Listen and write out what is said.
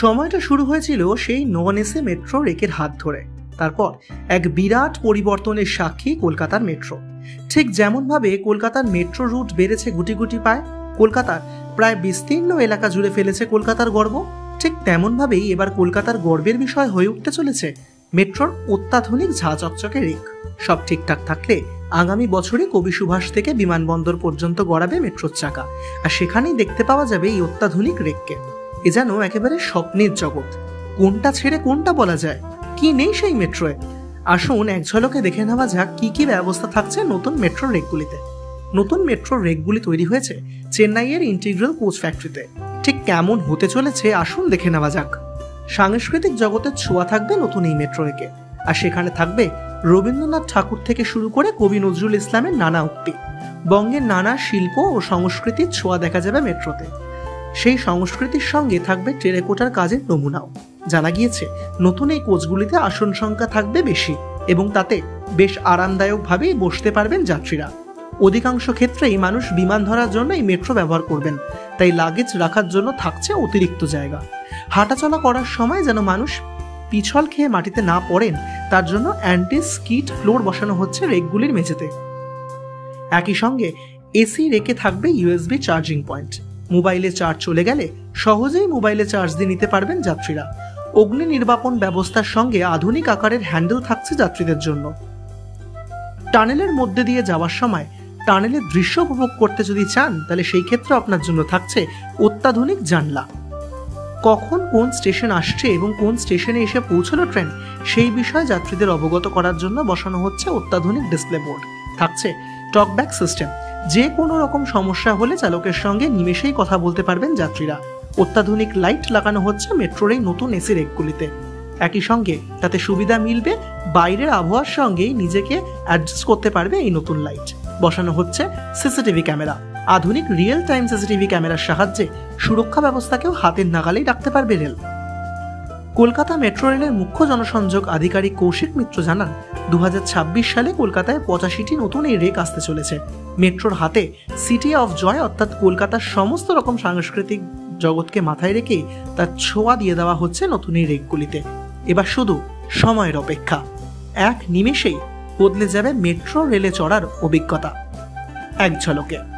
সময়টা শুরু হয়েছিল সেই নন এসে মেট্রো রেকের হাত ধরে। তারপর এক বিরাট পরিবর্তনের সাক্ষী কলকাতার মেট্রো। ঠিক যেমনভাবে কলকাতার মেট্রো রুট বেড়েছে গুটি গুটি পায়, কলকাতার প্রায় বিস্তীর্ণ এলাকা জুড়ে ফেলেছে কলকাতার গর্ব, ঠিক তেমনভাবেই এবার কলকাতার গর্বের বিষয় হয়ে উঠতে চলেছে মেট্রোর অত্যাধুনিক ঝা চকচকে রেক। সব ঠিকঠাক থাকলে আগামী বছরে কবি সুভাষ থেকে বিমানবন্দর পর্যন্ত গড়াবে মেট্রোর চাকা। আর সেখানেই দেখতে পাওয়া যাবে এই অত্যাধুনিক রেককে। এ যেন একেবারে স্বপ্নের জগৎ। কোনটা ছেড়ে কোনটা বলা যায়? কি নেই সেই মেট্রোয়? আসুন এক ঝলকে দেখে নেওয়া যাক কি কি ব্যবস্থা থাকছে নতুন মেট্রো রেকগুলিতে। নতুন মেট্রো রেকগুলি তৈরি হয়েছে চেন্নাইয়ের ইন্টিগ্রাল কোচ ফ্যাক্টরিতে। ঠিক কেমন হতে চলেছে আসুন দেখে নেওয়া যাক। সাংস্কৃতিক জগতের ছোঁয়া থাকবে নতুন এই মেট্রো রেকে। আর সেখানে থাকবে রবীন্দ্রনাথ ঠাকুর থেকে শুরু করে কবি নজরুল ইসলামের নানা উক্তি। বঙ্গের নানা শিল্প ও সংস্কৃতির ছোঁয়া দেখা যাবে মেট্রোতে। সেই সংস্কৃতির সঙ্গে থাকবে টেরেকোটার কাজের নমুনাও। জানা গিয়েছে, নতুন এই কোচগুলিতে আসন সংখ্যা থাকবে বেশি এবং তাতে বেশ আরামদায়কভাবেই বসতে পারবেন যাত্রীরা। অধিকাংশ ক্ষেত্রেই মানুষ বিমান ধরার জন্য এই মেট্রো ব্যবহার করবেন, তাই লাগেজ রাখার জন্য থাকছে অতিরিক্ত জায়গা। হাঁটাচলা করার সময় যেন মানুষ পিছল খেয়ে মাটিতে না পড়েন, তার জন্য অ্যান্টি স্কিট ফ্লোর বসানো হচ্ছে রেকগুলির মেঝেতে। একই সঙ্গে এসি রেকে থাকবে ইউএসবি চার্জিং পয়েন্ট। মোবাইলে চার্জ চলে গেলে সহজেই মোবাইলে চার্জ দিয়ে নিতে পারবেন যাত্রীরা। অগ্নি নির্বাপন ব্যবস্থার সঙ্গে আধুনিক আকারের হ্যান্ডেল থাকছে যাত্রীদের জন্য। টানেলের মধ্যে দিয়ে যাওয়ার সময় টানেলের দৃশ্য উপভোগ করতে যদি চান, তাহলে সেই ক্ষেত্রে আপনার জন্য থাকছে অত্যাধুনিক জানলা। কখন কোন স্টেশন আসছে এবং কোন স্টেশনে এসে পৌঁছলো ট্রেন, সেই বিষয়ে যাত্রীদের অবগত করার জন্য বসানো হচ্ছে অত্যাধুনিক ডিসপ্লে বোর্ড। থাকছে টকব্যাক সিস্টেম। যে কোনো রকম সমস্যা হলে চালকের সঙ্গে নিমেষেই কথা বলতে পারবেন যাত্রীরা। অত্যাধুনিক লাইট লাগানো হচ্ছে মেট্রোর এই নতুন এসি রেকগুলিতে। একই সঙ্গে তাতে সুবিধা মিলবে, বাইরের আবহাওয়ার সঙ্গেই নিজেকে অ্যাডজাস্ট করতে পারবে এই নতুন লাইট। বসানো হচ্ছে সিসিটিভি ক্যামেরা। আধুনিক রিয়েল টাইম সিসিটিভি ক্যামেরার সাহায্যে সুরক্ষা ব্যবস্থাকেও হাতের নাগালেই রাখতে পারবে রেল। কলকাতা মেট্রো রেলের মুখ্য জনসংযোগ আধিকারিক কৌশিক মিত্র জানান দুহাজার ছাব্বিশ সালে কলকাতায় পঁচাশিটি নতুন এই রেক আসতে চলেছে। মেট্রোর হাতে সিটি অফ জয় অর্থাৎ কলকাতার সমস্ত রকম সাংস্কৃতিক জগৎকে মাথায় রেখে তার ছোঁয়া দিয়ে দেওয়া হচ্ছে নতুন এই রেকগুলিতে। এবার শুধু সময়ের অপেক্ষা। এক নিমেষেই বদলে যাবে মেট্রো রেলে চড়ার অভিজ্ঞতা। এক ঝলকে।